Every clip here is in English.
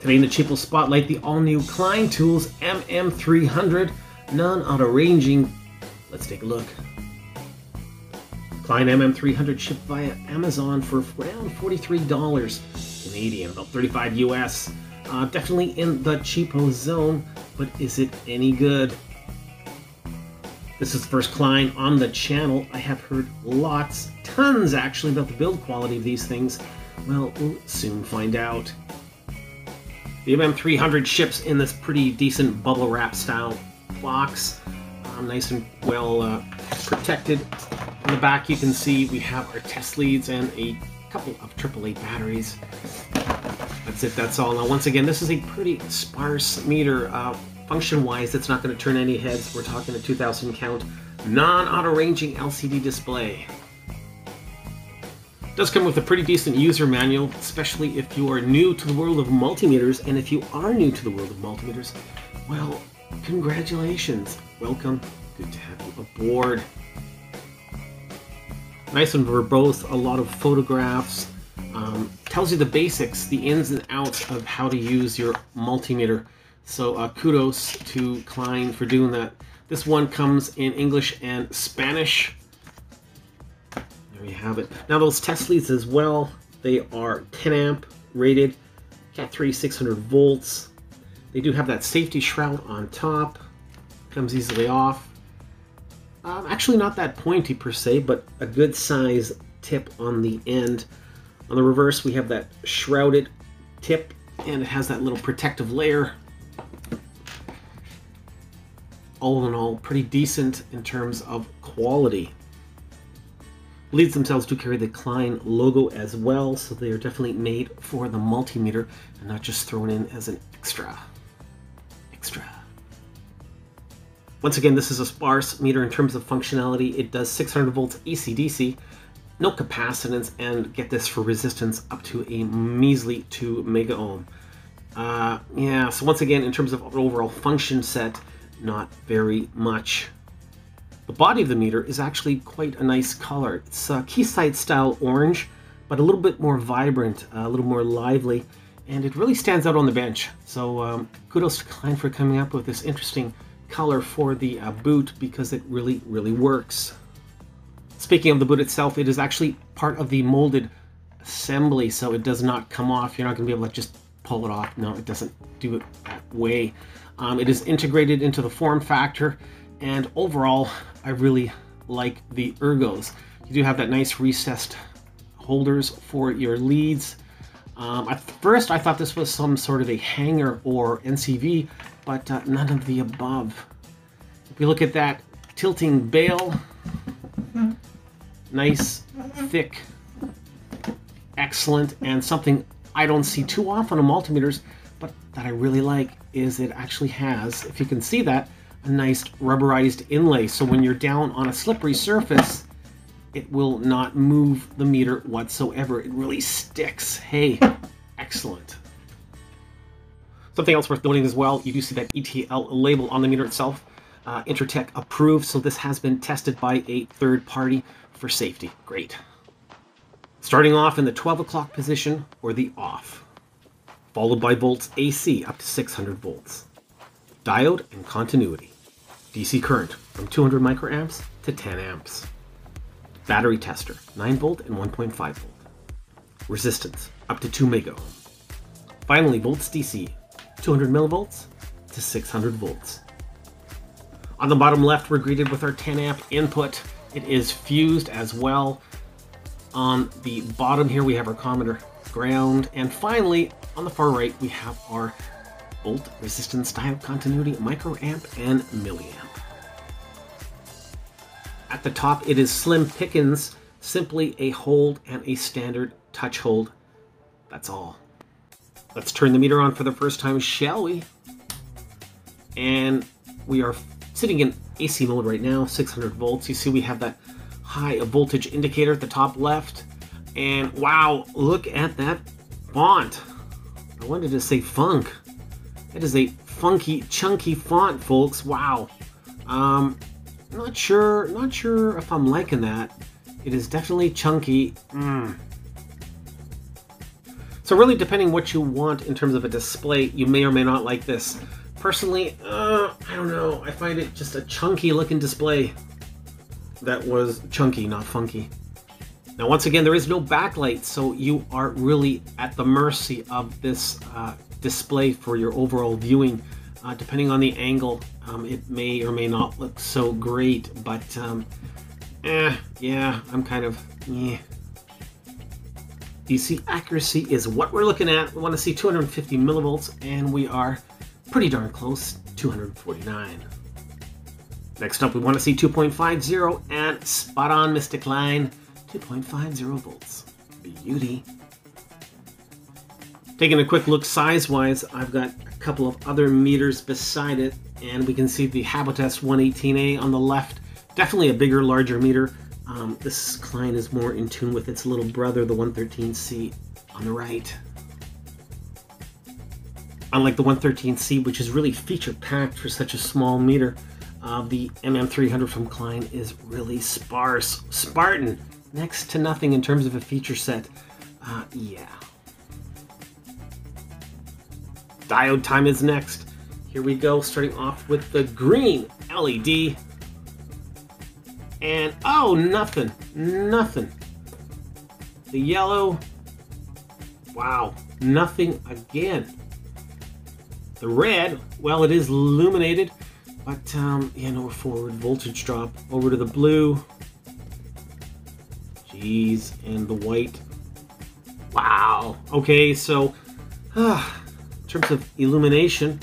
Today in the cheap will spotlight the all-new Klein Tools MM300 non-auto ranging. Let's take a look. Klein MM300 shipped via Amazon for around $43 Canadian, about 35 US. Uh, definitely in the cheapo zone, but is it any good? This is the first Klein on the channel. I have heard lots, tons actually, about the build quality of these things. Well, we'll soon find out. The MM300 ships in this pretty decent bubble wrap style box. Um, nice and well uh, protected. On the back you can see we have our test leads and a couple of AAA batteries. That's it, that's all. Now once again, this is a pretty sparse meter. Uh, Function-wise, it's not going to turn any heads. We're talking a 2000 count non-auto ranging LCD display. Does come with a pretty decent user manual, especially if you are new to the world of multimeters. And if you are new to the world of multimeters, well, congratulations. Welcome. Good to have you aboard. Nice and verbose, a lot of photographs. Um, tells you the basics, the ins and outs of how to use your multimeter. So uh, kudos to Klein for doing that. This one comes in English and Spanish. You have it. Now those test leads as well, they are 10 amp rated, Cat 3 600 volts. They do have that safety shroud on top, comes easily off. Um, actually not that pointy per se, but a good size tip on the end. On the reverse we have that shrouded tip and it has that little protective layer. All in all, pretty decent in terms of quality. Leads themselves do carry the Klein logo as well, so they are definitely made for the multimeter and not just thrown in as an extra. Extra. Once again, this is a sparse meter in terms of functionality. It does 600 volts AC-DC, no capacitance, and get this for resistance up to a measly 2 mega ohm. Uh, yeah, so once again, in terms of overall function set, not very much. The body of the meter is actually quite a nice color. It's a Keysight style orange, but a little bit more vibrant, a little more lively, and it really stands out on the bench. So um, kudos to Klein for coming up with this interesting color for the uh, boot because it really, really works. Speaking of the boot itself, it is actually part of the molded assembly, so it does not come off. You're not going to be able to just pull it off. No, it doesn't do it that way. Um, it is integrated into the form factor, and overall, I really like the ergos. You do have that nice recessed holders for your leads. Um, at first, I thought this was some sort of a hanger or NCV, but uh, none of the above. If we look at that tilting bail, nice, thick, excellent, and something I don't see too often on multimeters, but that I really like is it actually has, if you can see that, a nice rubberized inlay. So when you're down on a slippery surface, it will not move the meter whatsoever. It really sticks. Hey, excellent. Something else worth noting as well, you do see that ETL label on the meter itself. Uh, Intertek approved, so this has been tested by a third party for safety. Great. Starting off in the 12 o'clock position, or the off. Followed by volts AC up to 600 volts. Diode and continuity. DC current from 200 microamps to 10 amps. Battery tester, 9 volt and 1.5 volt. Resistance, up to 2 mega ohm. Finally, volts DC, 200 millivolts to 600 volts. On the bottom left, we're greeted with our 10 amp input. It is fused as well. On the bottom here, we have our commutator ground. And finally, on the far right, we have our volt resistance diode continuity microamp and milliamp. At the top, it is slim pickings, simply a hold and a standard touch hold. That's all. Let's turn the meter on for the first time, shall we? And we are sitting in AC mode right now, 600 volts. You see we have that high voltage indicator at the top left. And wow, look at that font. I wanted to say funk. It is a funky, chunky font, folks. Wow. Um, not sure, not sure if I'm liking that. It is definitely chunky. Mm. So really, depending what you want in terms of a display, you may or may not like this. Personally, uh, I don't know. I find it just a chunky looking display. That was chunky, not funky. Now, once again, there is no backlight, so you are really at the mercy of this uh, display for your overall viewing. Uh, depending on the angle, um, it may or may not look so great, but um, eh, yeah, I'm kind of, yeah. DC accuracy is what we're looking at. We want to see 250 millivolts, and we are pretty darn close, 249. Next up, we want to see 2.50 and spot on Mister Klein, 2.50 volts. Beauty. Taking a quick look size-wise, I've got a couple of other meters beside it, and we can see the Habotest 118A on the left. Definitely a bigger, larger meter. Um, this Klein is more in tune with its little brother, the 113C, on the right. Unlike the 113C, which is really feature-packed for such a small meter, uh, the MM300 from Klein is really sparse, Spartan, next to nothing in terms of a feature set. Uh, yeah. Diode time is next. Here we go, starting off with the green LED. And, oh, nothing, nothing. The yellow, wow, nothing again. The red, well, it is illuminated, but, um, yeah, no forward voltage drop. Over to the blue. Jeez, and the white. Wow. Okay, so, uh, terms of illumination,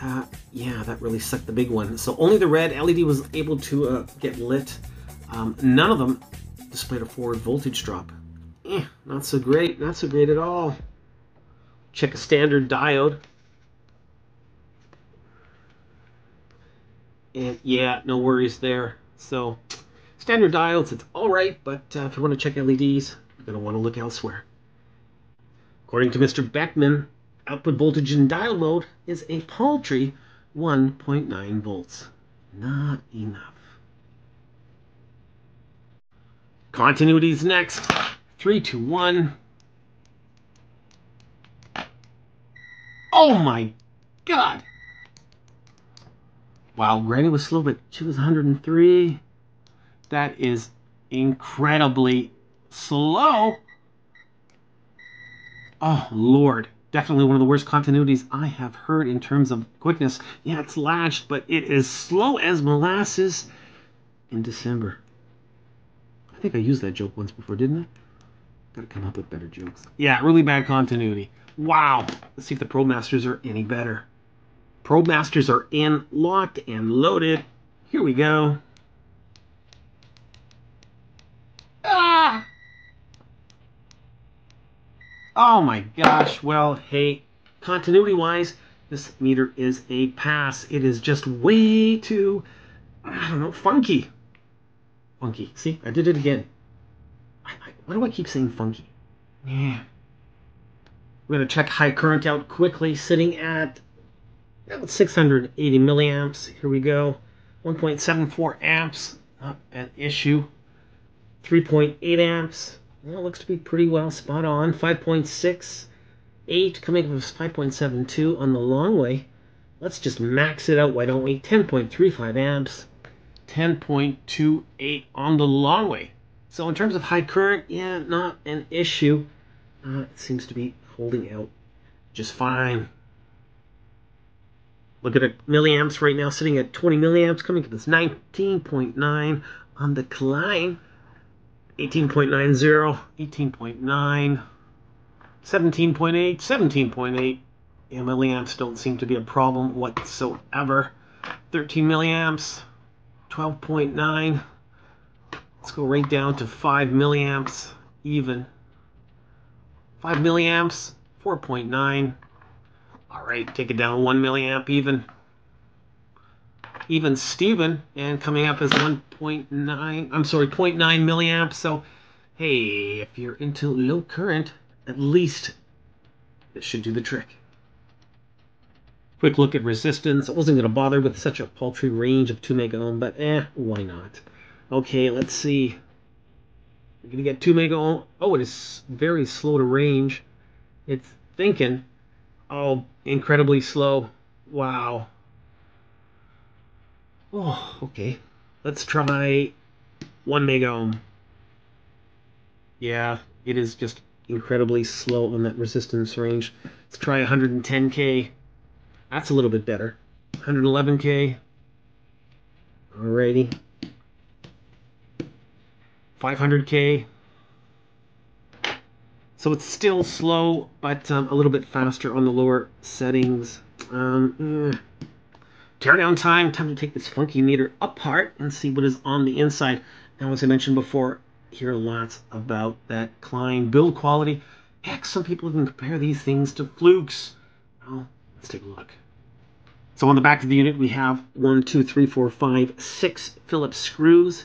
uh, yeah, that really sucked the big one. So only the red LED was able to uh, get lit. Um, none of them displayed a forward voltage drop. Eh, not so great, not so great at all. Check a standard diode. And yeah, no worries there. So standard diodes, it's all right, but uh, if you want to check LEDs, you're going to want to look elsewhere. According to Mr. Beckman, output voltage in diode mode is a paltry 1.9 volts. Not enough. Continuities next. Three, two, one. Oh my god! Wow, Granny was slow, but she was 103. That is incredibly slow. Oh, Lord definitely one of the worst continuities I have heard in terms of quickness. Yeah, it's latched, but it is slow as molasses in December. I think I used that joke once before, didn't I? Gotta come up with better jokes. Yeah, really bad continuity. Wow. Let's see if the ProbeMasters are any better. ProbeMasters are in, locked, and loaded. Here we go. Oh my gosh, well, hey, continuity-wise, this meter is a pass. It is just way too, I don't know, funky. Funky. See, I did it again. I, I, why do I keep saying funky? Yeah. We're going to check high current out quickly, sitting at 680 milliamps. Here we go. 1.74 amps, not an issue. 3.8 amps, well, looks to be pretty well spot on. 5.68 coming up with 5.72 on the long way. Let's just max it out, why don't we? 10.35 amps, 10.28 on the long way. So in terms of high current, yeah, not an issue. Uh, it seems to be holding out just fine. Look at it, milliamps right now, sitting at 20 milliamps, coming to this 19.9 on the Klein. 18.90, 18.9, 17.8, 17.8. Yeah, milliamps don't seem to be a problem whatsoever. 13 milliamps, 12.9. Let's go right down to 5 milliamps, even. 5 milliamps, 4.9. All right, take it down 1 milliamp, even even Steven, and coming up as 1.9, I'm sorry, 0.9 milliamps. So, hey, if you're into low current, at least this should do the trick. Quick look at resistance. I wasn't going to bother with such a paltry range of 2 mega ohm, but eh, why not? Okay, let's see. We're going to get 2 mega ohm. Oh, it is very slow to range. It's thinking. Oh, incredibly slow. Wow. Oh, okay. Let's try 1 mega ohm. Yeah, it is just incredibly slow on that resistance range. Let's try 110k. That's a little bit better. 111k. Alrighty. 500k. So it's still slow, but um, a little bit faster on the lower settings. Um, eh. Teardown time. Time to take this funky meter apart and see what is on the inside. Now, as I mentioned before, hear lots about that Klein build quality. Heck, some people even compare these things to Flukes. Well, let's take a look. So on the back of the unit, we have one, two, three, four, five, six Phillips screws.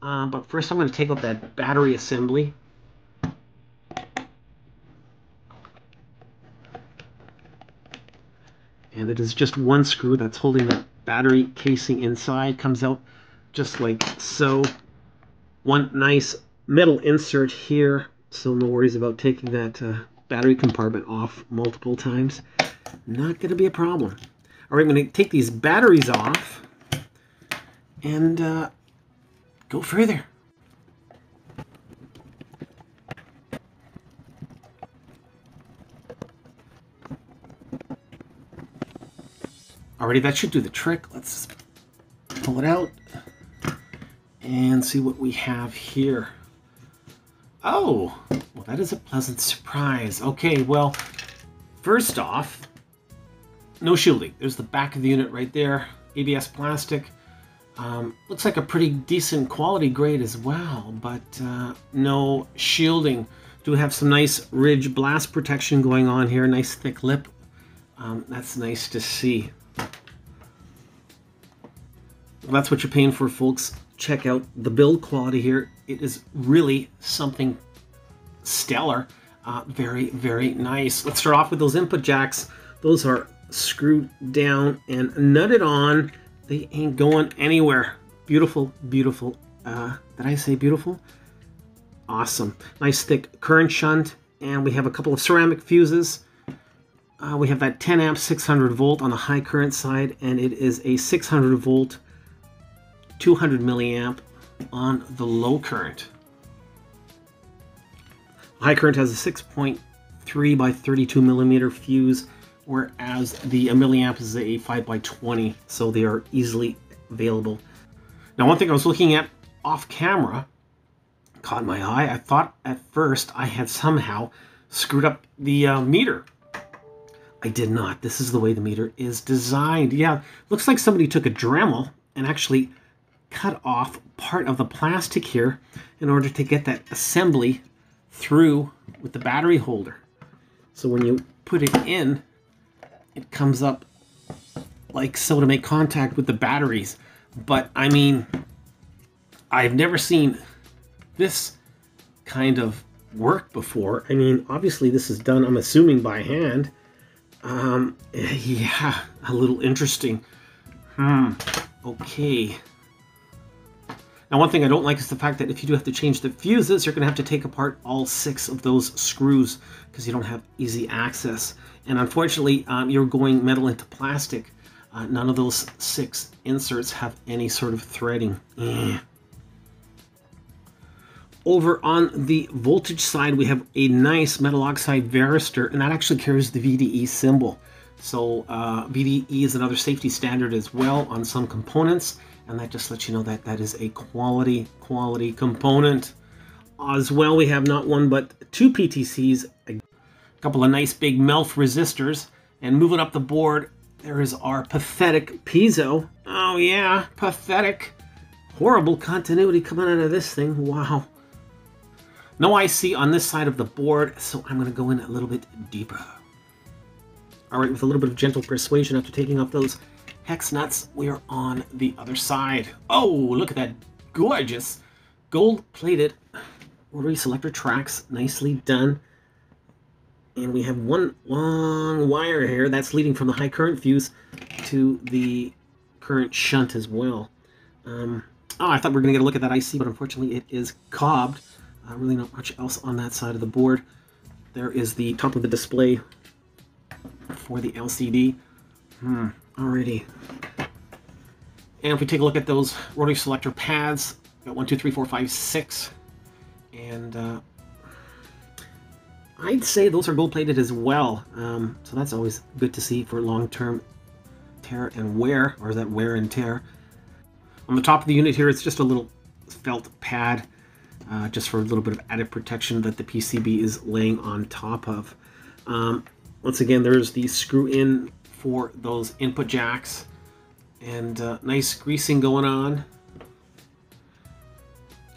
Uh, but first, I'm going to take out that battery assembly. And it is just one screw that's holding the battery casing inside comes out just like so. One nice metal insert here so no worries about taking that uh, battery compartment off multiple times. Not going to be a problem. All right i'm going to take these batteries off and uh, go further Alrighty, that should do the trick. Let's pull it out and see what we have here. Oh, well, that is a pleasant surprise. Okay, well, first off, no shielding. There's the back of the unit right there. ABS plastic. Um, looks like a pretty decent quality grade as well, but uh, no shielding. Do have some nice ridge blast protection going on here. Nice thick lip. Um, that's nice to see. That's what you're paying for, folks. Check out the build quality here. It is really something stellar. Uh, very, very nice. Let's start off with those input jacks. Those are screwed down and nutted on. They ain't going anywhere. Beautiful, beautiful. Uh, did I say beautiful? Awesome. Nice thick current shunt. And we have a couple of ceramic fuses. Uh, we have that 10 amp 600 volt on the high current side and it is a 600 volt 200 milliamp on the low current. High current has a 6.3 by 32 millimeter fuse, whereas the milliamp is a 5 by 20, so they are easily available. Now, one thing I was looking at off camera caught my eye. I thought at first I had somehow screwed up the uh, meter. I did not. This is the way the meter is designed. Yeah, looks like somebody took a Dremel and actually cut off part of the plastic here in order to get that assembly through with the battery holder. So when you put it in, it comes up like so to make contact with the batteries. But I mean, I've never seen this kind of work before. I mean, obviously this is done, I'm assuming, by hand. Um, yeah, a little interesting. Hmm, okay. Now, one thing I don't like is the fact that if you do have to change the fuses, you're going to have to take apart all six of those screws because you don't have easy access. And unfortunately, um, you're going metal into plastic. Uh, none of those six inserts have any sort of threading. Eh. Over on the voltage side, we have a nice metal oxide varistor, and that actually carries the VDE symbol. So uh, VDE is another safety standard as well on some components and that just lets you know that that is a quality quality component. As well we have not one but two PTCs a couple of nice big MELF resistors. And moving up the board there is our pathetic piezo. Oh yeah pathetic. Horrible continuity coming out of this thing. Wow. No IC on this side of the board so I'm gonna go in a little bit deeper. All right with a little bit of gentle persuasion after taking off those hex nuts, we are on the other side. Oh, look at that gorgeous gold-plated rotary selector tracks, nicely done. And we have one long wire here that's leading from the high current fuse to the current shunt as well. Um, oh, I thought we were going to get a look at that IC, but unfortunately it is cobbed. Uh, really not much else on that side of the board. there is the top of the display for the LCD. Hmm, already. And if we take a look at those rotary selector pads, got one, two, three, four, five, six, and uh, I'd say those are gold plated as well. Um, so that's always good to see for long-term tear and wear, or is that wear and tear? On the top of the unit here, it's just a little felt pad, uh, just for a little bit of added protection that the PCB is laying on top of. Um, once again, there's the screw in for those input jacks, and uh, nice greasing going on.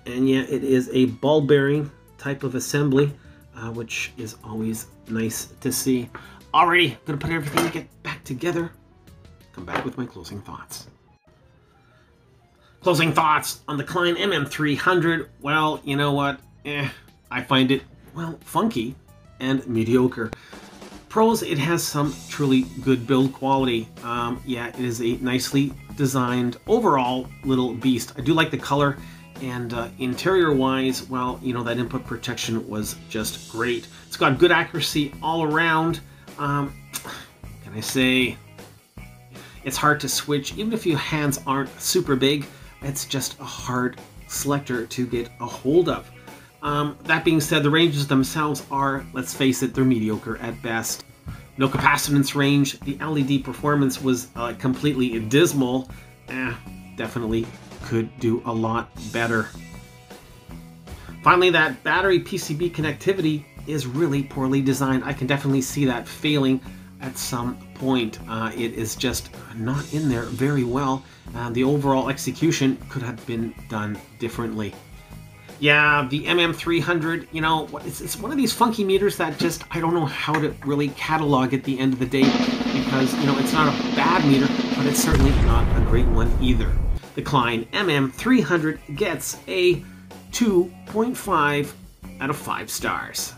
And yeah, it is a ball bearing type of assembly uh, which is always nice to see. Alrighty, gonna put everything get back together. Come back with my closing thoughts. Closing thoughts on the Klein MM300. Well, you know what? Eh, I find it, well, funky and mediocre. Pros, it has some truly good build quality. Um, yeah, it is a nicely designed overall little beast. I do like the color. And uh, interior wise, well, you know, that input protection was just great. It's got good accuracy all around. Um, can I say, it's hard to switch. Even if your hands aren't super big, it's just a hard selector to get a hold of. Um, that being said, the ranges themselves are, let's face it, they're mediocre at best. No capacitance range. The LED performance was uh, completely dismal. Eh, definitely could do a lot better. Finally, that battery PCB connectivity is really poorly designed. I can definitely see that failing at some point. Uh, it is just not in there very well. Uh, the overall execution could have been done differently. Yeah, the MM300, you know, it's, it's one of these funky meters that just, I don't know how to really catalog at the end of the day because, you know, it's not a bad meter, but it's certainly not a great one either. The Klein MM300 gets a 2.5 out of 5 stars.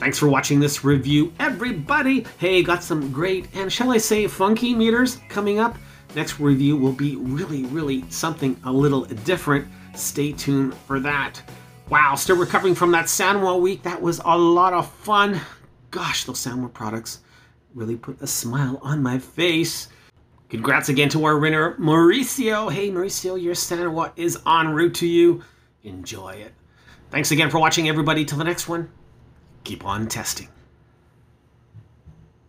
Thanks for watching this review, everybody! Hey, got some great, and shall I say, funky meters coming up. Next review will be really, really something a little different. Stay tuned for that. Wow, still recovering from that Sanwa week. That was a lot of fun. Gosh, those Sanwa products really put a smile on my face. Congrats again to our winner, Mauricio. Hey, Mauricio, your Sanwa is en route to you. Enjoy it. Thanks again for watching, everybody. Till the next one, keep on testing.